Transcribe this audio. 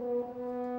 Música